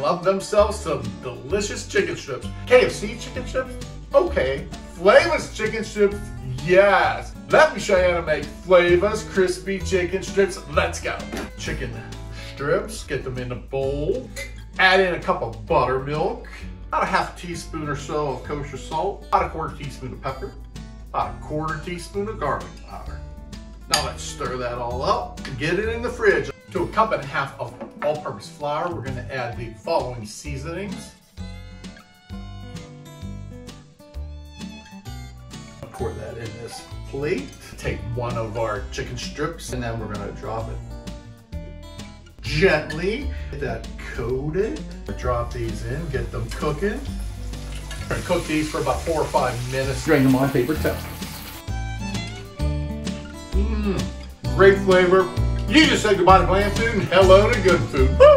love themselves some delicious chicken strips. KFC chicken strips? Okay. Flava's chicken strips? Yes. Let me show you how to make Flava's crispy chicken strips. Let's go. Chicken strips, get them in a bowl. Add in a cup of buttermilk, about a half a teaspoon or so of kosher salt, about a quarter teaspoon of pepper, about a quarter teaspoon of garlic powder. Now let's stir that all up and get it in the fridge. To a cup and a half of all-purpose flour, we're gonna add the following seasonings. Pour that in this plate. Take one of our chicken strips and then we're gonna drop it gently. Get that coated. Drop these in, get them cooking. We're gonna cook these for about four or five minutes. Drain them on paper towel. Mmm, great flavor. You just said goodbye to bland food and hello to good food.